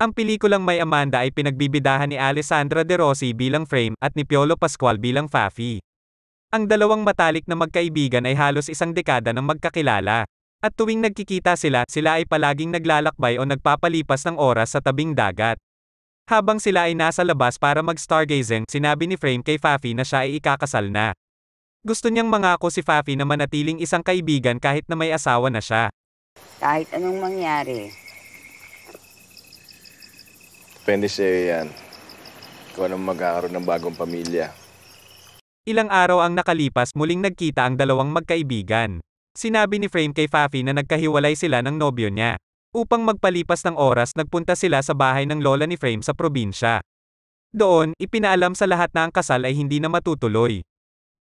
Ang pelikulang May Amanda ay pinagbibidahan ni Alessandra De Rossi bilang Frame at ni Piolo Pascual bilang Fafi. Ang dalawang matalik na magkaibigan ay halos isang dekada ng magkakilala. At tuwing nagkikita sila, sila ay palaging naglalakbay o nagpapalipas ng oras sa tabing dagat. Habang sila ay nasa labas para mag-stargazing, sinabi ni Frame kay Fafi na siya ay ikakasal na. Gusto niyang mangako si Fafi na manatiling isang kaibigan kahit na may asawa na siya. Kahit anong mangyari. Depende sa'yo yan. Ikaw nang magkakaroon ng bagong pamilya. Ilang araw ang nakalipas muling nagkita ang dalawang magkaibigan. Sinabi ni Frame kay Fafi na nagkahiwalay sila ng nobyo niya. Upang magpalipas ng oras nagpunta sila sa bahay ng lola ni Frame sa probinsya. Doon, ipinaalam sa lahat na ang kasal ay hindi na matutuloy.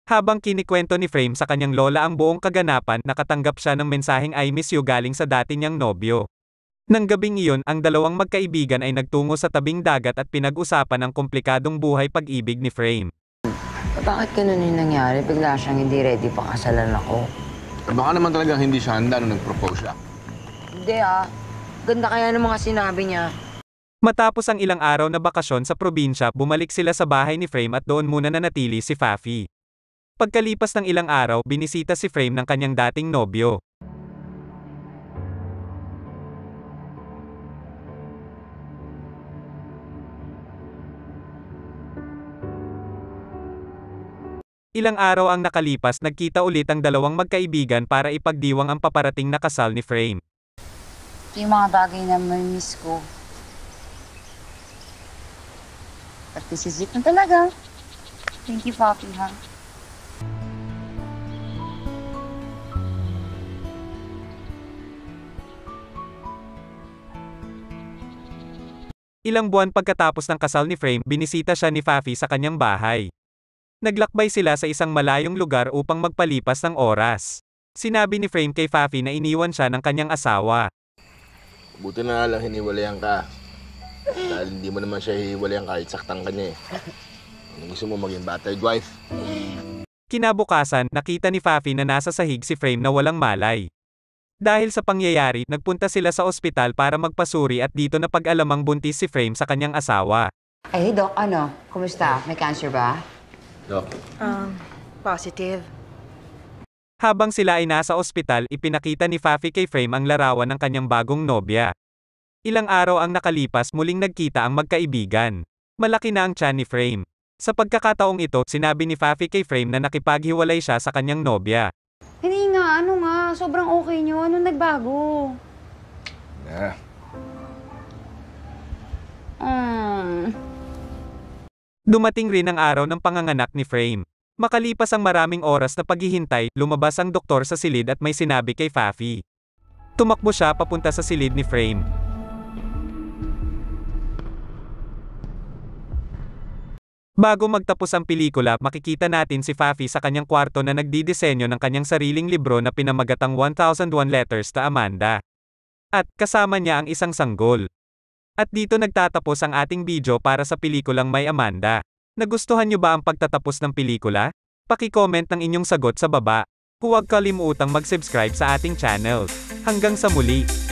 Habang kinikwento ni Frame sa kanyang lola ang buong kaganapan, nakatanggap siya ng mensaheng I miss you galing sa dati niyang nobyo. Nang gabing iyon, ang dalawang magkaibigan ay nagtungo sa tabing dagat at pinag-usapan ang komplikadong buhay pag-ibig ni Frame. Bakit ganun yung nangyari? Bigla siyang hindi ready pa kasalan ako. Eh, Baka naman talagang hindi siya handa nung nag-propose siya. Hindi ah. Ganda kaya ng mga sinabi niya. Matapos ang ilang araw na bakasyon sa probinsya, bumalik sila sa bahay ni Frame at doon muna nanatili si Fafi. Pagkalipas ng ilang araw, binisita si Frame ng kanyang dating nobyo. Ilang araw ang nakalipas, nagkita ulit ang dalawang magkaibigan para ipagdiwang ang paparating na kasal ni Frame. Ito yung mga bagay na may miss ko. Participate na talaga. Thank you, Papi, ha? Ilang buwan pagkatapos ng kasal ni Frame, binisita siya ni Fafi sa kanyang bahay. Naglakbay sila sa isang malayong lugar upang magpalipas ng oras. Sinabi ni Frame kay Fafi na iniwan siya ng kanyang asawa. Buti na lang hiniwalayan ka. Dahil hindi mo naman siya hiwalayan kahit saktan ka niya eh. Anong gusto mo maging battered wife? Kinabukasan, nakita ni Fafi na nasa sahig si Frame na walang malay. Dahil sa pangyayari, nagpunta sila sa ospital para magpasuri at dito na pag-alamang buntis si Frame sa kanyang asawa. Ay, Doc, ano? Kumusta? May cancer ba? Dok, Um, positive. Habang sila ay nasa ospital, ipinakita ni Fafi kay Frame ang larawan ng kanyang bagong nobya. Ilang araw ang nakalipas muling nagkita ang magkaibigan. Malaki na ang tiyan ni Frame. Sa pagkakataong ito, sinabi ni Fafi kay Frame na nakipaghiwalay siya sa kanyang nobya. Hindi nga, ano nga, sobrang okay nyo. Anong nagbago? na. Dumating rin ang araw ng panganganak ni Frame. Makalipas ang maraming oras na paghihintay, lumabas ang doktor sa silid at may sinabi kay Fafi. Tumakbo siya papunta sa silid ni Frame. Bago magtapos ang pelikula, makikita natin si Fafi sa kanyang kwarto na nagdidisenyo ng kanyang sariling libro na pinamagatang 1001 Letters to Amanda. At kasama niya ang isang sanggol. At dito nagtatapos ang ating video para sa pelikulang May Amanda. Nagustuhan niyo ba ang pagtatapos ng pelikula? Paki-comment ng inyong sagot sa baba. Huwag kalimutang mag-subscribe sa ating channel. Hanggang sa muli!